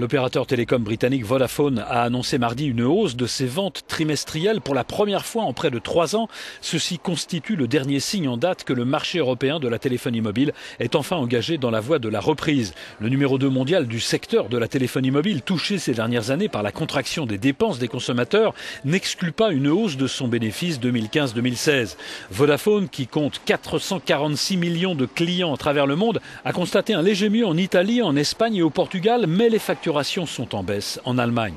L'opérateur télécom britannique Vodafone a annoncé mardi une hausse de ses ventes trimestrielles pour la première fois en près de trois ans. Ceci constitue le dernier signe en date que le marché européen de la téléphonie mobile est enfin engagé dans la voie de la reprise. Le numéro 2 mondial du secteur de la téléphonie mobile, touché ces dernières années par la contraction des dépenses des consommateurs, n'exclut pas une hausse de son bénéfice 2015-2016. Vodafone, qui compte 446 millions de clients à travers le monde, a constaté un léger mieux en Italie, en Espagne et au Portugal, mais les facturations sont en baisse en Allemagne.